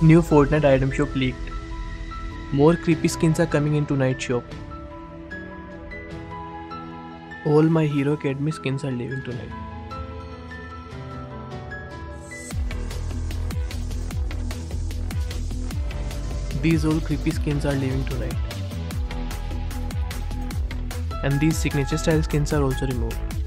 New Fortnite item shop leaked. More creepy skins are coming in Night Shop. All my Hero Academia skins are leaving tonight. These old creepy skins are leaving tonight. And these signature style skins are also removed.